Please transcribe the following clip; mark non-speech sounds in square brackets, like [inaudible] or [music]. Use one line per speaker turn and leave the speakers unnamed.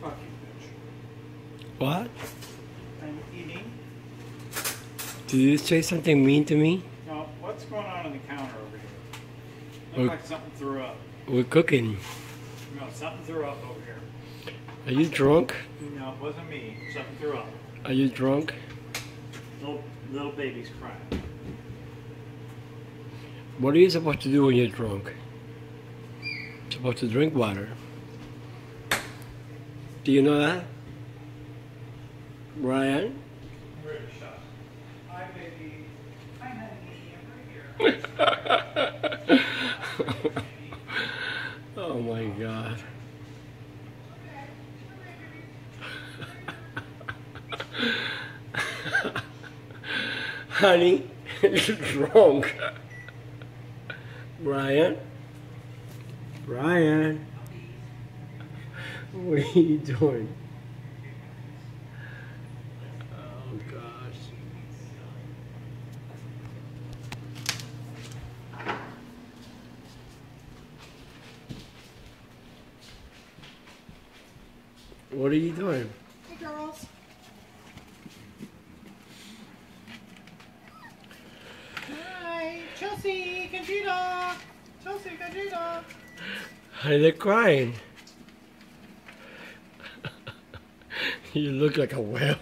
Fuck you, bitch.
What?
I'm eating.
Did you say something mean to me?
No, what's going on on the counter over here? Looks
Look.
like something threw up.
We're cooking.
No, something threw up over here.
Are you drunk?
No, it wasn't me. Something threw up.
Are you drunk?
Little little baby's crying.
What are you supposed to do when you're drunk? supposed to drink water. Do you know that? Brian? [laughs] Oh my god. [laughs] Honey, [laughs] you're drunk. Brian? Brian? What are you doing? Oh gosh. What are you doing?
Hey, girls. Hi, Chelsea, Conchita. Chelsea, Conchita.
Honey, they're crying. [laughs] you look like a whale.